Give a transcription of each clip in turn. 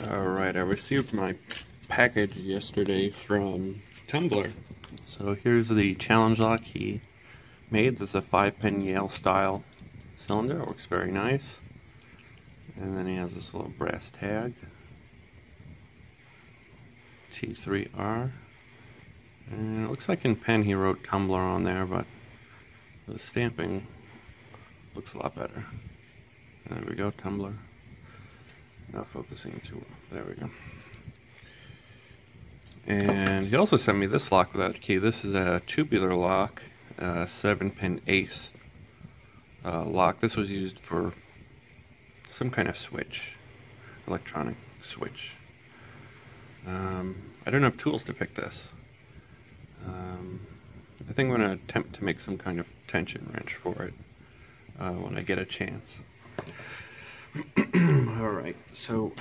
Alright, I received my package yesterday from Tumbl3r. So here's the challenge lock he made. This is a 5 pin Yale style cylinder. It works very nice. And then he has this little brass tag. T3R. And it looks like in pen he wrote Tumbl3r on there, but the stamping looks a lot better. There we go, Tumbl3r. Not focusing too well. There we go. And he also sent me this lock without key. This is a tubular lock, uh, 7-pin ace uh, lock. This was used for some kind of switch, electronic switch. Um, I don't have tools to pick this. Um, I think I'm going to attempt to make some kind of tension wrench for it uh, when I get a chance. All right, so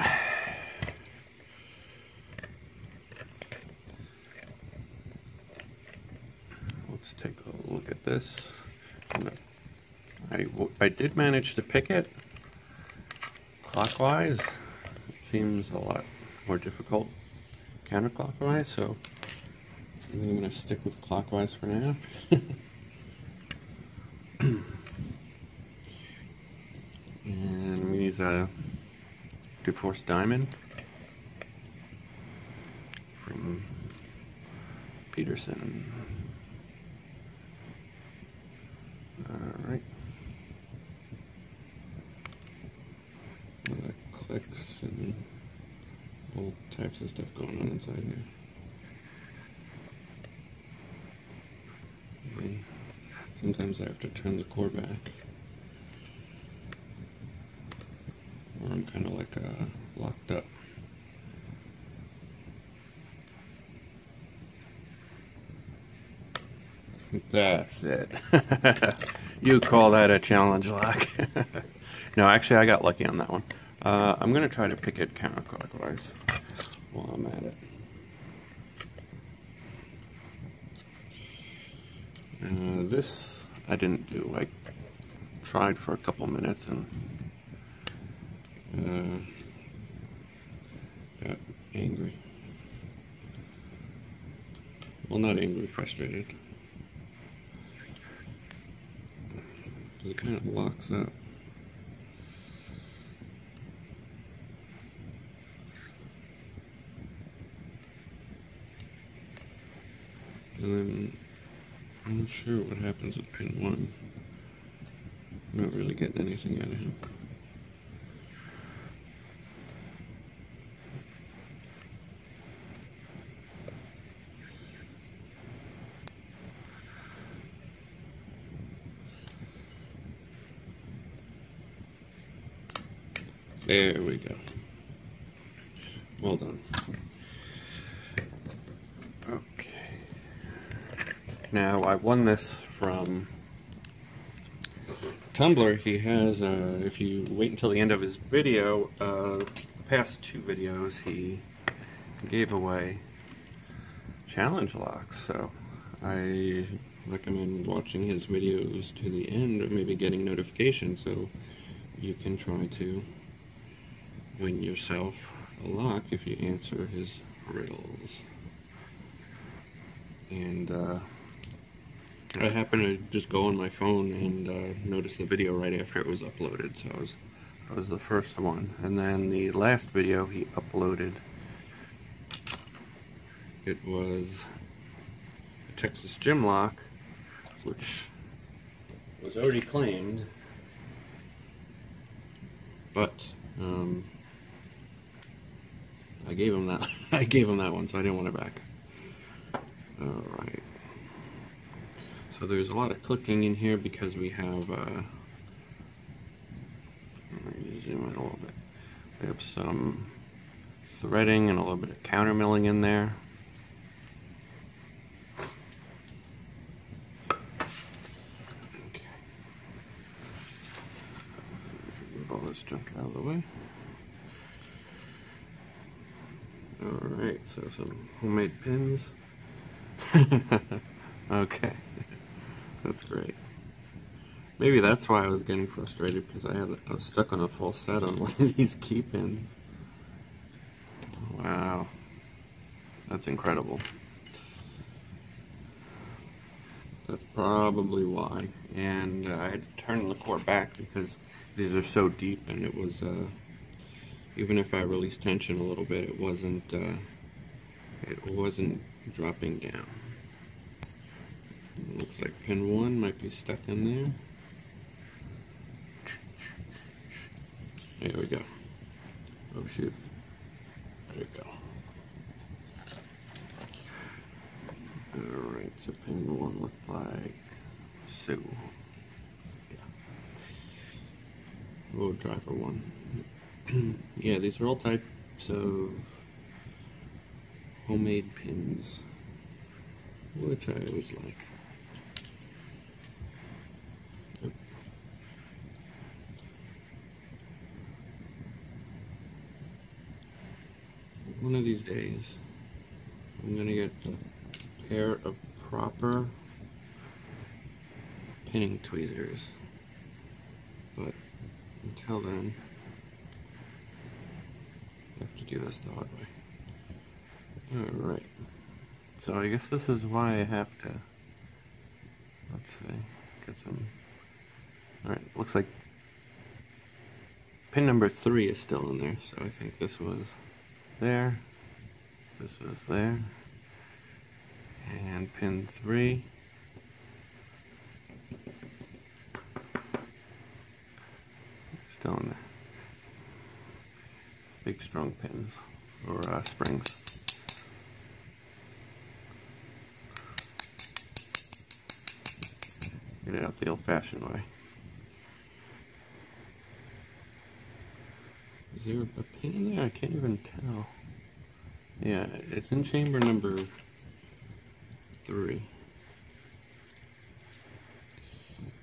let's take a look at this. I, I did manage to pick it clockwise. It seems a lot more difficult counterclockwise, so I'm going to stick with clockwise for now. and we use a DeForest diamond from Peterson. Alright. clicks and all types of stuff going on inside here. Sometimes I have to turn the core back. Or I'm kind of like uh, locked up. That's it. you call that a challenge lock. no, actually I got lucky on that one. Uh, I'm going to try to pick it counterclockwise while I'm at it. Uh, this I didn't do. I tried for a couple minutes and uh, got angry. Well, not angry, frustrated. It kind of locks up. And then I'm not sure what happens with pin one. I'm not really getting anything out of him. There we go. Well done. Okay. Now, I won this from Tumbl3r. He has, uh, if you wait until the end of his video, uh, the past two videos, he gave away challenge locks. So I recommend watching his videos to the end or maybe getting notifications so you can try to win yourself a lock if you answer his riddles. And, uh, I happened to just go on my phone and uh, notice the video right after it was uploaded, so I was, I was the first one. And then the last video he uploaded, it was a Texas Gym Lock, which was already claimed, but um, I gave him that. I gave him that one, so I didn't want it back. All right. So there's a lot of clicking in here because we have, uh, zoom in a little bit. We have some threading and a little bit of counter milling in there. Okay. Move all this junk out of the way. Alright, so some homemade pins. okay. That's great. Maybe that's why I was getting frustrated because I had I was stuck on a full set on one of these key pins. Wow. That's incredible. That's probably why. And uh, I had to turn the core back because these are so deep and it was, uh, even if I released tension a little bit, it wasn't, uh, it wasn't dropping down. It looks like pin one might be stuck in there. There we go. Oh shoot. There we go. Alright, so pin one looked like so. Yeah. Oh, driver one. yeah, these are all types of homemade pins, which I always like. one of these days, I'm gonna get a pair of proper pinning tweezers. But until then, to do this the hard way. Alright. So I guess this is why I have to, let's see, get some, alright, looks like pin number three is still in there, so I think this was there. This was there. And pin three. Still in there. Big strong pins or uh, springs. Get it out the old-fashioned way. Is there a pin in there? I can't even tell. Yeah, it's in chamber number three.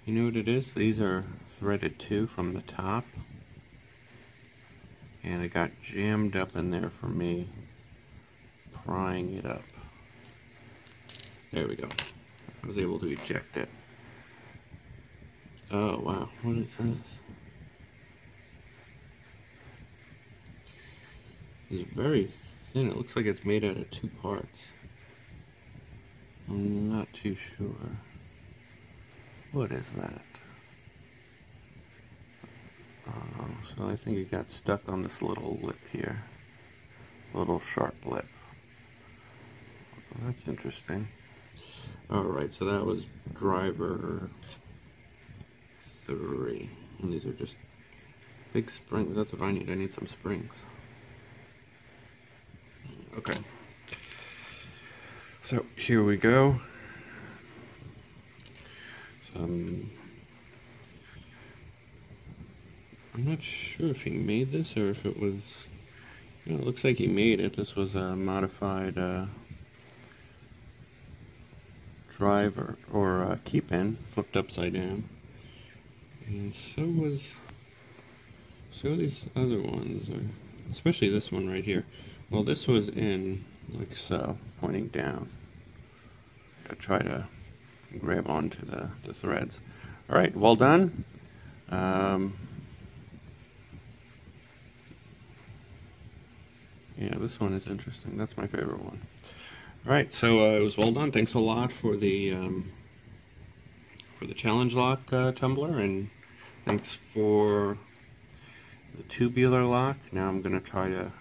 You know what it is? These are threaded too from the top. And it got jammed up in there for me prying it up. There we go. I was able to eject it. Oh wow, what is this? It's very thin. It looks like it's made out of two parts. I'm not too sure. What is that? Uh, so I think it got stuck on this little lip here. Little sharp lip. Well, that's interesting. Alright, so that was driver three. And these are just big springs. That's what I need. I need some springs. Okay. So here we go. Um, I'm not sure if he made this or if it was. You know, it looks like he made it. This was a modified uh, driver or uh, key pin flipped upside down, and so was so these other ones, or especially this one right here. Well, this was in like so, pointing down. I try to grab onto the, the threads. All right, well done. Um, yeah, this one is interesting. That's my favorite one. All right, so uh, it was well done. Thanks a lot for the um, for the challenge lock uh, Tumbl3r, and thanks for the tubular lock. Now I'm going to try to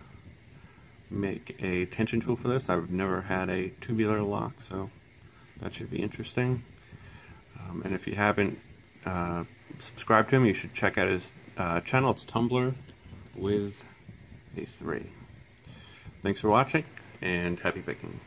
make a tension tool for this. I've never had a tubular lock, so that should be interesting. Um, and if you haven't uh, subscribed to him, you should check out his uh, channel. It's Tumbler with a 3. Thanks for watching, and happy baking.